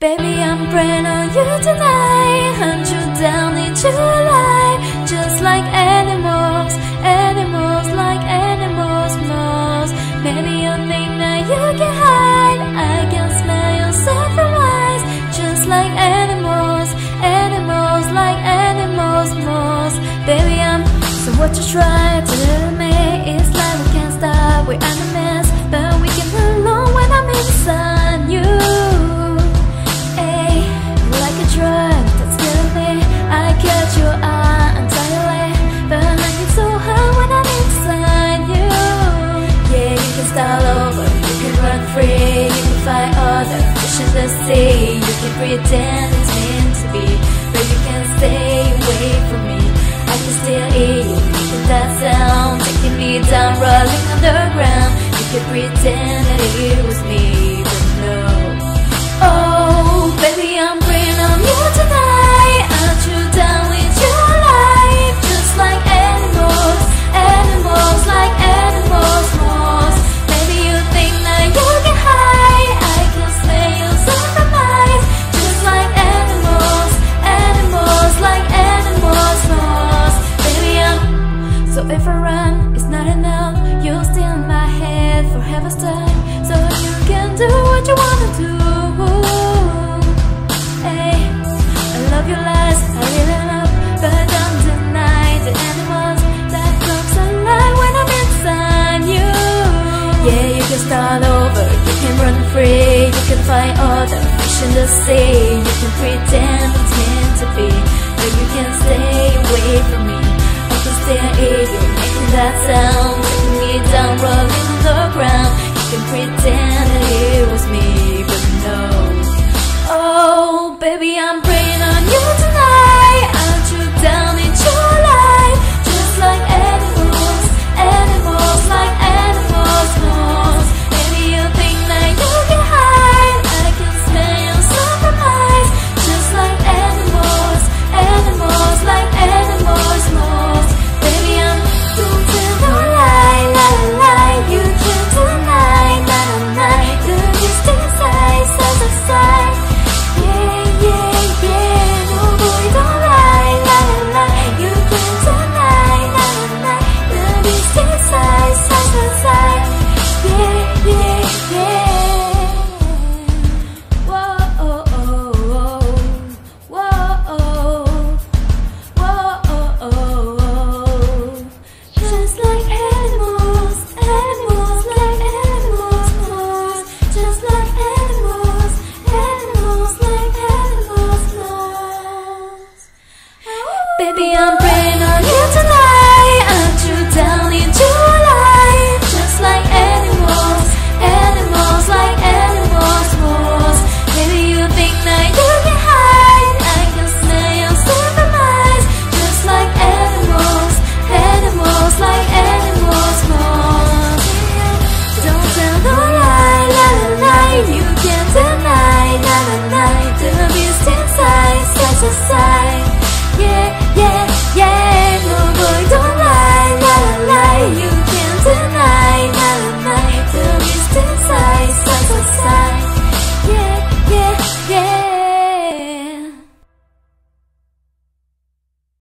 Baby, I'm preying on you tonight. Hunt you down into life Just like animals Animals like animals most Maybe you think that you can hide. I can smell your sacrifice. Just like animals Animals like animals most Baby, I'm so what you try to do me It's like we can't stop, we're enemies But we can alone when I'm inside You can pretend it's meant to be But you can stay away from me. I can still hear you making that sound Taking me down, rolling underground. You can pretend that it was me So you can do what you wanna do. Hey, I love I it up But don't deny the animals That when I'm inside you. Yeah, you can start over, you can run free You can find other fish in the sea You can pretend it's meant to be But you can stay away from me. I can still hear you making that sound